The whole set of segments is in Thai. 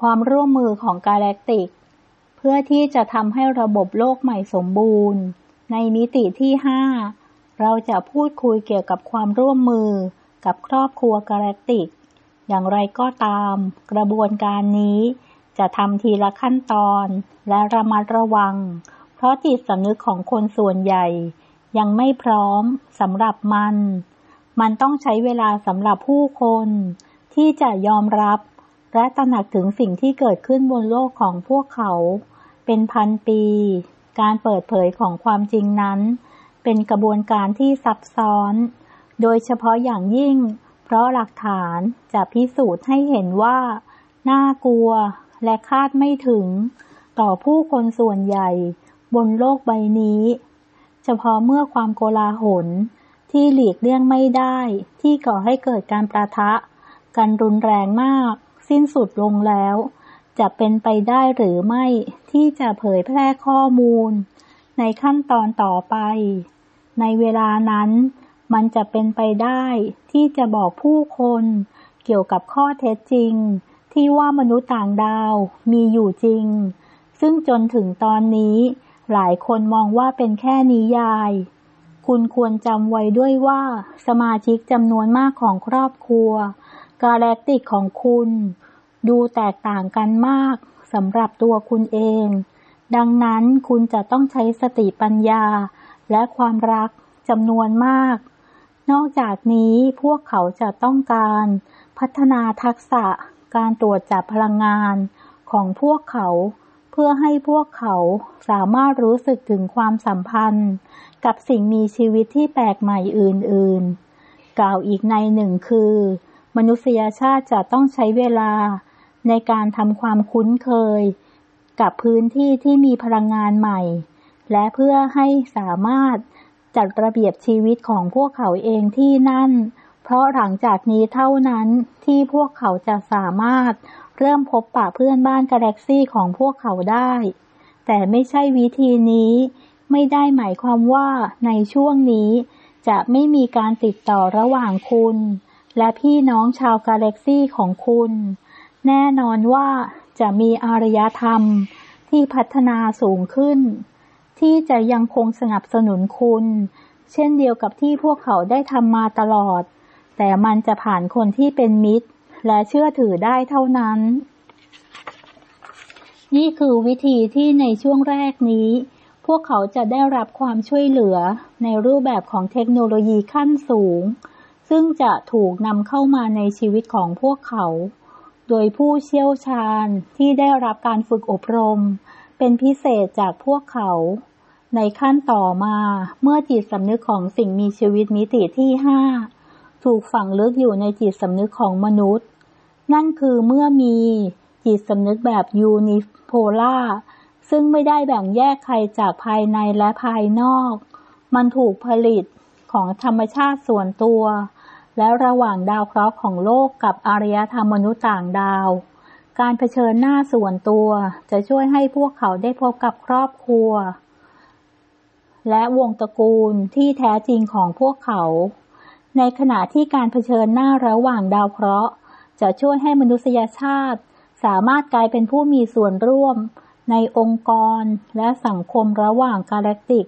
ความร่วมมือของกาแล็กติก เพื่อที่จะทำให้ระบบโลกใหม่สมบูรณ์ ในมิติที่ห้าเราจะพูดคุยเกี่ยวกับความร่วมมือกับครอบครัวกาแล็กติก อย่างไรก็ตาม กระบวนการนี้จะทำทีละขั้นตอนและระมัดระวัง เพราะจิตสำนึกของคนส่วนใหญ่ ยังไม่พร้อมสำหรับมัน มันต้องใช้เวลาสำหรับผู้คน ที่จะยอมรับ และตระหนักถึงสิ่งที่เกิดขึ้นบนโลกของพวกเขา เป็นพันปี การเปิดเผยของความจริงนั้น เป็นกระบวนการที่ซับซ้อน โดยเฉพาะอย่างยิ่ง เพราะหลักฐานจะพิสูจน์ให้เห็นว่า น่ากลัวและคาดไม่ถึง ต่อผู้คนส่วนใหญ่ บนโลกใบนี้ เฉพาะเมื่อความโกลาหลที่หลีกเลี่ยงไม่ได้ ที่ก่อให้เกิดการประทะ กันรุนแรงมาก สิ้นสุดลงแล้ว จะเป็นไปได้หรือไม่ที่จะเผยแพร่ข้อมูล ในขั้นตอนต่อไป ในเวลานั้น มันจะเป็นไปได้ที่จะบอกผู้คนเกี่ยวกับข้อเท็จจริง ที่ว่ามนุษย์ต่างดาวมีอยู่จริง ซึ่งจนถึงตอนนี้ หลายคนมองว่าเป็นแค่นิยาย คุณควรจำไว้ด้วยว่า สมาชิกจำนวนมากของครอบครัว กาแล็กติกของคุณ ดูแตกต่างกันมากสำหรับตัวคุณเอง ดังนั้นคุณจะต้องใช้สติปัญญา และความรักจำนวนมาก นอกจากนี้พวกเขาจะต้องการ พัฒนาทักษะการตรวจจับพลังงานของพวกเขา เพื่อให้พวกเขาสามารถรู้สึกถึงความสัมพันธ์ กับสิ่งมีชีวิตที่แปลกใหม่อื่น ๆ กล่าวอีกในหนึ่งคือ มนุษยชาติจะต้องใช้เวลาในการทำความคุ้นเคย กับพื้นที่ที่มีพลังงานใหม่ และเพื่อให้สามารถจัดระเบียบชีวิตของพวกเขาเองที่นั่น เพราะหลังจากนี้เท่านั้นที่พวกเขาจะสามารถเริ่มพบปะเพื่อนบ้านกาแล็กซี่ของพวกเขาได้ แต่ไม่ใช่วิธีนี้ ไม่ได้หมายความว่าในช่วงนี้จะไม่มีการติดต่อระหว่างคุณ และพี่น้องชาวกาแล็กซี่ของคุณ แน่นอนว่าจะมีอารยธรรมที่พัฒนาสูงขึ้น ที่จะยังคงสนับสนุนคุณ เช่นเดียวกับที่พวกเขาได้ทำมาตลอด แต่มันจะผ่านคนที่เป็นมิตร และเชื่อถือได้เท่านั้น นี่คือวิธีที่ในช่วงแรกนี้ พวกเขาจะได้รับความช่วยเหลือในรูปแบบของเทคโนโลยีขั้นสูง ซึ่งจะถูกนำเข้ามาในชีวิตของพวกเขา โดยผู้เชี่ยวชาญที่ได้รับการฝึกอบรม เป็นพิเศษจากพวกเขา ในขั้นต่อมาเมื่อจิตสำนึกของสิ่งมีชีวิตมิติที่ห้าถูกฝังลึกอยู่ในจิตสำนึกของมนุษย์ นั่นคือเมื่อมีจิตสำนึกแบบยูนิโพล่าซึ่งไม่ได้แบ่งแยกใครจากภายในและภายนอก มันถูกผลิตของธรรมชาติส่วนตัว และระหว่างดาวเคราะห์ของโลกกับอารยธรรมมนุษย์ต่างดาว การเผชิญหน้าส่วนตัว จะช่วยให้พวกเขาได้พบกับครอบครัว และวงตระกูลที่แท้จริงของพวกเขา ในขณะที่การเผชิญหน้าระหว่างดาวเคราะห์ จะช่วยให้มนุษยชาติ สามารถกลายเป็นผู้มีส่วนร่วม ในองค์กรและสังคมระหว่างกาแล็กติก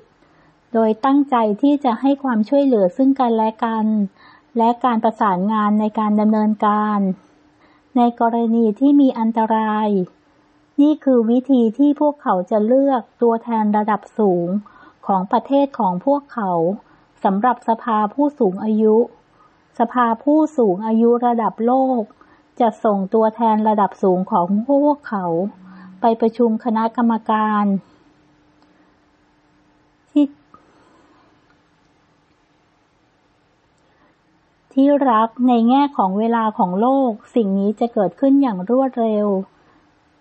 โดยตั้งใจที่จะให้ความช่วยเหลือซึ่งกันและกัน และการประสานงานในการดำเนินการ ในกรณีที่มีอันตราย นี่คือวิธีที่พวกเขาจะเลือกตัวแทนระดับสูงของประเทศของพวกเขาสำหรับสภาผู้สูงอายุ สภาผู้สูงอายุระดับโลก จะส่งตัวแทนระดับสูงของพวกเขา ไปประชุมคณะกรรมการ ที่ ที่รักในแง่ของเวลาของโลก สิ่งนี้จะเกิดขึ้นอย่างรวดเร็ว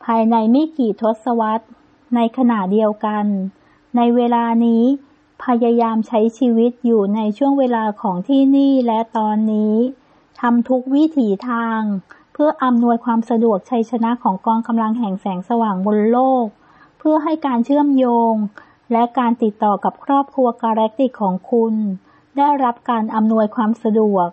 ภายในไม่กี่ทศวรรษ ในขณะเดียวกัน ในเวลานี้ พยายามใช้ชีวิตอยู่ในช่วงเวลาของที่นี่และตอนนี้ทำทุกวิถีทาง เพื่ออำนวยความสะดวกชัยชนะของกองกำลังแห่งแสงสว่างบนโลก เพื่อให้การเชื่อมโยง และการติดต่อกับครอบครัวกาแล็กติกของคุณ ได้รับการอำนวยความสะดวก